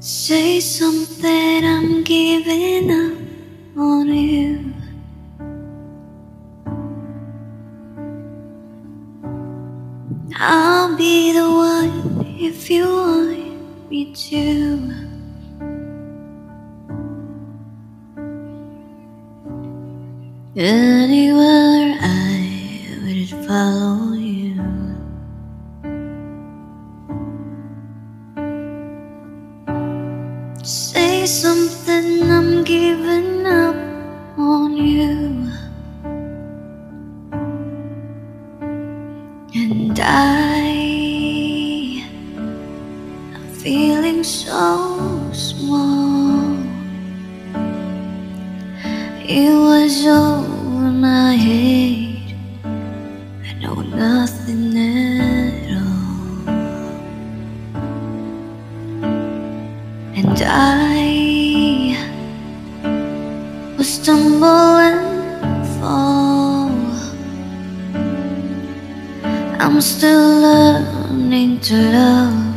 Say something, I'm giving up on you. I'll be the one if you want me to. Anywhere Say something, I'm giving up on you. And I I'm feeling so small. It was over my head. I know nothing at And I will stumble and fall. I'm still learning to love,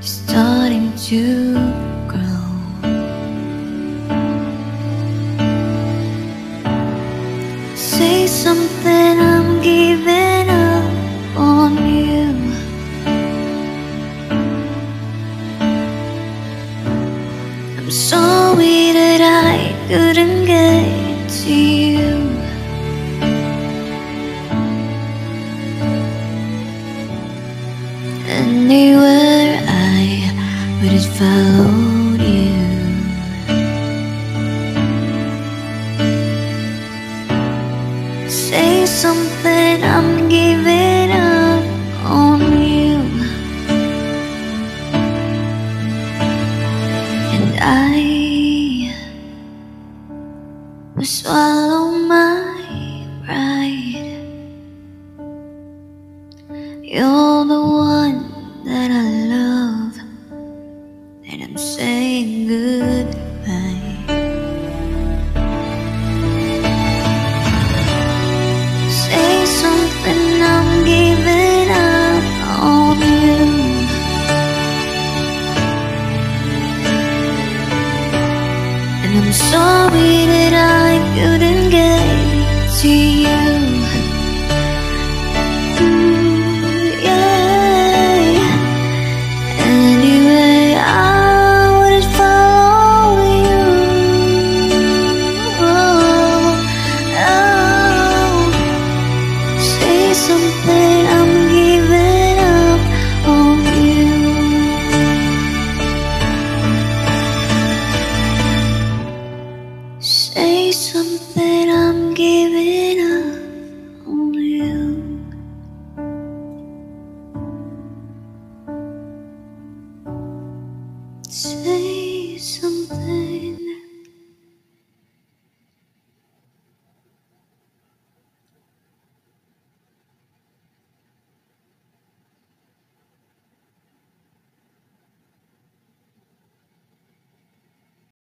starting to I'm sorry that I couldn't get to you. Anywhere I would have followed you. Say something, I'm giving I will swallow something I'm giving.